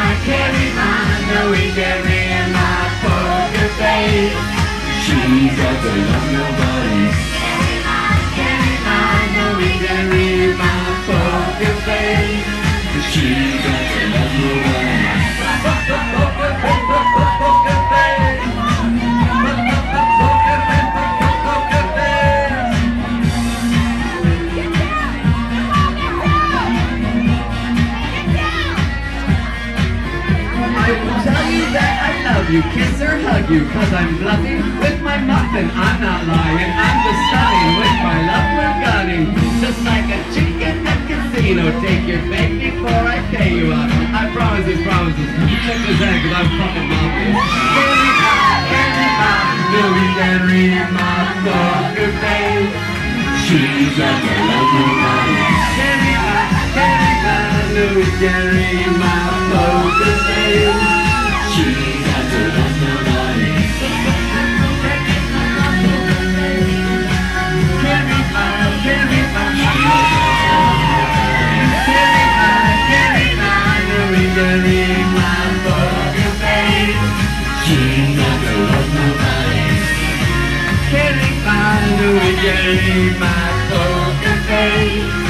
I carry mine, no we carry in my poker face. She's at the young nobody. Carry mine, carry mine, no in my poker face. She's nobody. love you, kiss or hug you, cause I'm bluffing with my muffin. I'm not lying, I'm just stunning with my love we're gunning. Just like a chicken at casino, take your bait before I pay you up. I promise you, promises. Check this out, cause I'm fucking. Candy pie, candy pie, Louis Henry, my poker face. She's got the love of mine. Candy pie, Louis my poker cherry pie, Louis Jerry, my poker face.